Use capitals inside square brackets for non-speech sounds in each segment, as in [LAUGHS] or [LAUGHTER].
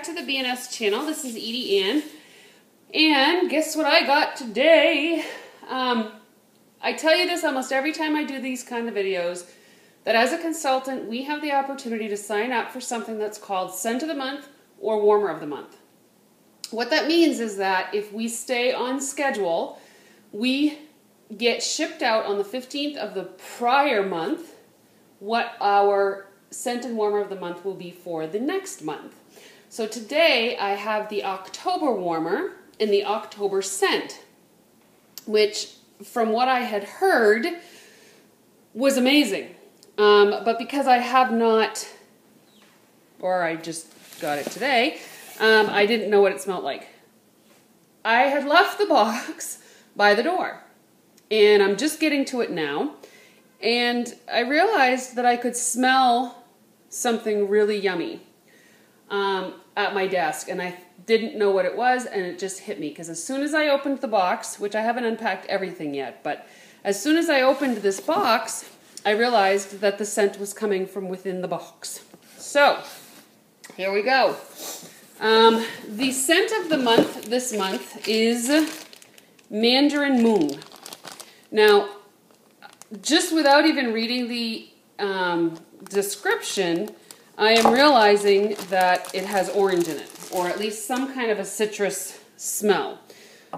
BNS channel. This is Edie Anne. And guess what I got today? Um, I tell you this almost every time I do these kind of videos, that as a consultant, we have the opportunity to sign up for something that's called Scent of the Month or Warmer of the Month. What that means is that if we stay on schedule, we get shipped out on the 15th of the prior month what our scent and warmer of the month will be for the next month. So today I have the October warmer and the October scent, which from what I had heard was amazing. Um, but because I have not, or I just got it today, um, I didn't know what it smelled like. I had left the box [LAUGHS] by the door, and I'm just getting to it now. And I realized that I could smell something really yummy um, at my desk, and I didn't know what it was, and it just hit me because as soon as I opened the box, which I haven't unpacked everything yet, but as soon as I opened this box, I realized that the scent was coming from within the box. So, here we go. Um, the scent of the month this month is Mandarin Moon. Now, just without even reading the um, description, I am realizing that it has orange in it, or at least some kind of a citrus smell.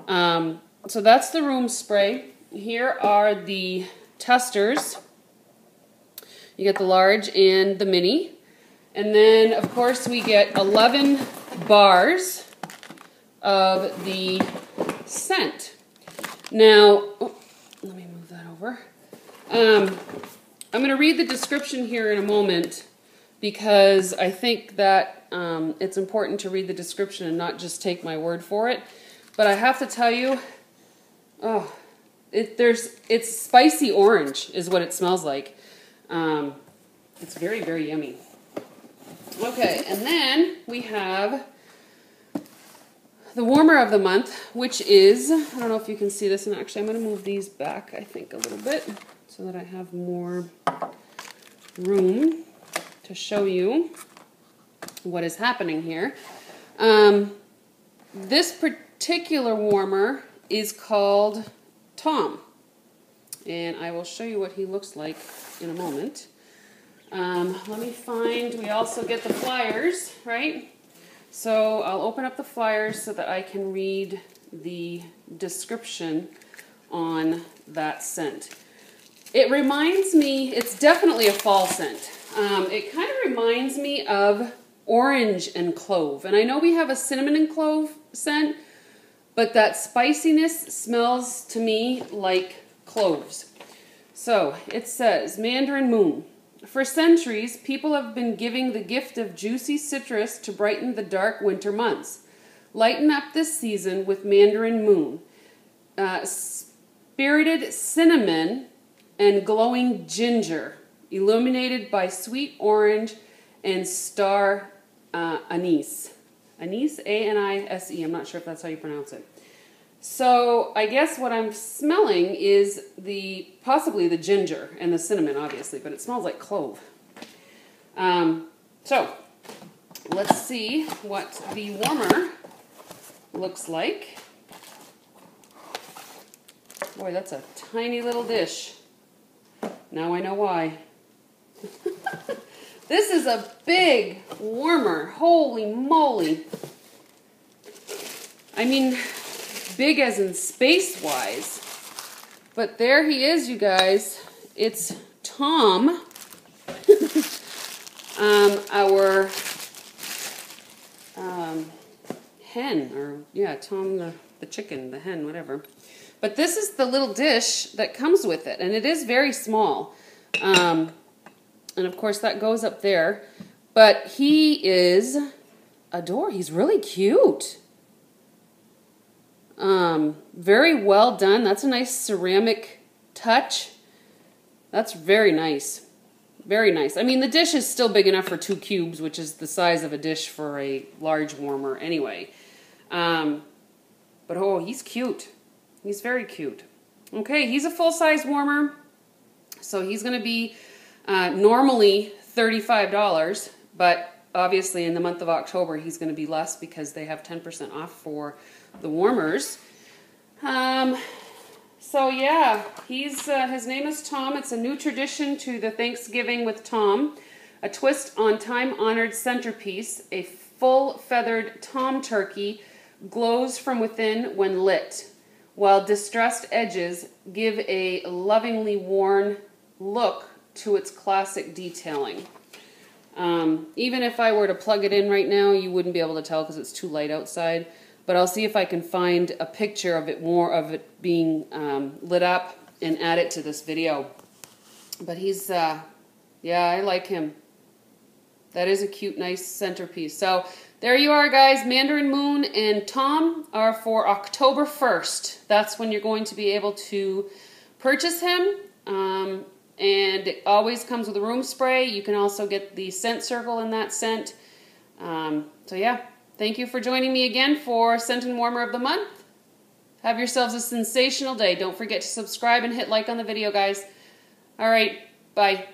Um, so that's the room spray. Here are the testers. You get the large and the mini. And then, of course, we get 11 bars of the scent. Now, oh, let me move that over. Um, I'm going to read the description here in a moment because I think that um, it's important to read the description and not just take my word for it. But I have to tell you, oh, it, there's it's spicy orange is what it smells like. Um, it's very, very yummy. Okay, and then we have the warmer of the month, which is, I don't know if you can see this, and actually I'm going to move these back, I think, a little bit so that I have more room to show you what is happening here. Um, this particular warmer is called Tom, and I will show you what he looks like in a moment. Um, let me find, we also get the flyers, right? So I'll open up the flyers so that I can read the description on that scent. It reminds me, it's definitely a fall scent. Um, it kind of reminds me of orange and clove. And I know we have a cinnamon and clove scent, but that spiciness smells to me like cloves. So it says Mandarin Moon. For centuries, people have been giving the gift of juicy citrus to brighten the dark winter months. Lighten up this season with Mandarin Moon. Uh, spirited cinnamon and glowing ginger, illuminated by sweet orange and star uh, anise. Anise, A N I S E. I'm not sure if that's how you pronounce it. So I guess what I'm smelling is the possibly the ginger and the cinnamon, obviously, but it smells like clove. Um, so let's see what the warmer looks like. Boy, that's a tiny little dish. Now I know why. [LAUGHS] this is a big warmer. Holy moly. I mean, big as in space-wise. But there he is, you guys. It's Tom, [LAUGHS] um, our um, hen, or yeah, Tom the, the chicken, the hen, whatever. But this is the little dish that comes with it, and it is very small. Um, and of course, that goes up there. But he is adore. He's really cute. Um, very well done. That's a nice ceramic touch. That's very nice. Very nice. I mean, the dish is still big enough for two cubes, which is the size of a dish for a large warmer anyway. Um, but oh, he's cute. He's very cute. Okay, he's a full-size warmer, so he's going to be uh, normally $35, but obviously in the month of October he's going to be less because they have 10% off for the warmers. Um, so yeah, he's uh, his name is Tom. It's a new tradition to the Thanksgiving with Tom, a twist on time-honored centerpiece. A full feathered tom turkey glows from within when lit, while distressed edges give a lovingly worn look to its classic detailing. Um, even if I were to plug it in right now, you wouldn't be able to tell because it's too light outside. But I'll see if I can find a picture of it more of it being um, lit up and add it to this video. But he's, uh, yeah, I like him. That is a cute, nice centerpiece. So there you are, guys. Mandarin Moon and Tom are for October 1st. That's when you're going to be able to purchase him. Um, and it always comes with a room spray. You can also get the scent circle in that scent. Um, so yeah, thank you for joining me again for Scent and Warmer of the Month. Have yourselves a sensational day. Don't forget to subscribe and hit like on the video, guys. All right, bye.